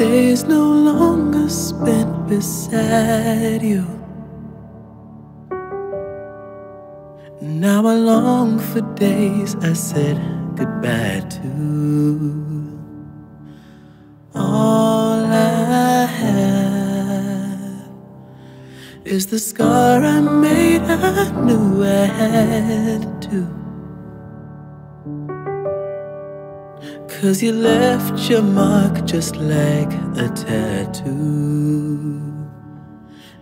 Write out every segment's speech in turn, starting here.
Days no longer spent beside you. Now I long for days I said goodbye to. All I have is the scar I made, I knew I had to. Cause you left your mark just like a tattoo.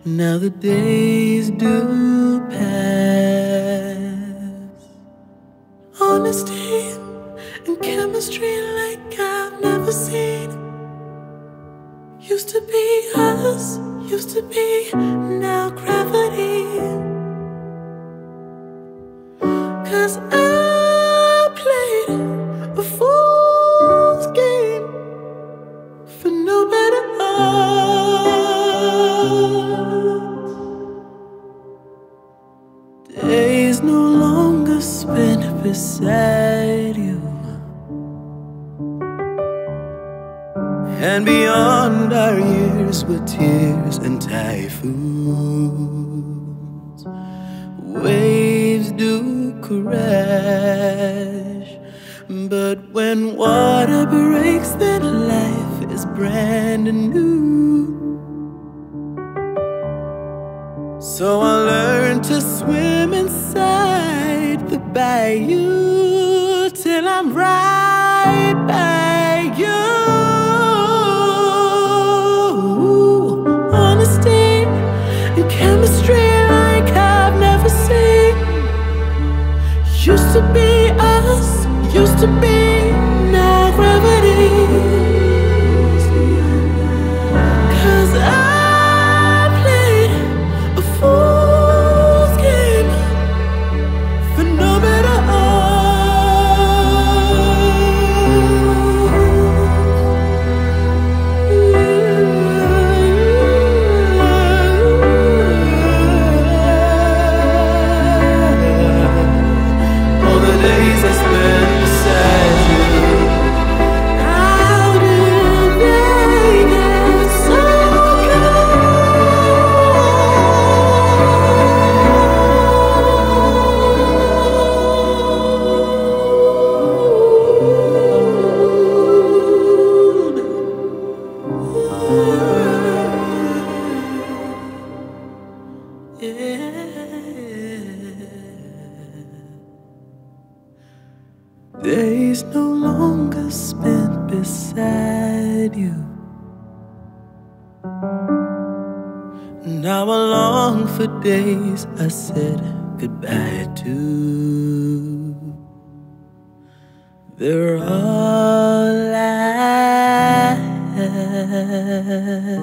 Now the days do pass. Honesty and chemistry like I've never seen. Used to be us, used to be now gravity. Beside you. And beyond our years were tears and typhoons. Waves do crash, but when water breaks, then life is brand new. So I learned to swim the bayou till I'm right by you. Honesty and chemistry like I've never seen. Used to be us, used to be Days no longer spent beside you. Now I long for days I said goodbye to. They're all I have.